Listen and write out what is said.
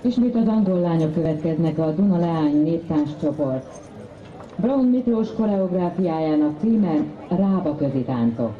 Ismét az angol lányok következnek a Duna Leány néptáns csoport. Brown Miklós koreográfiájának címe Rába közi táncok.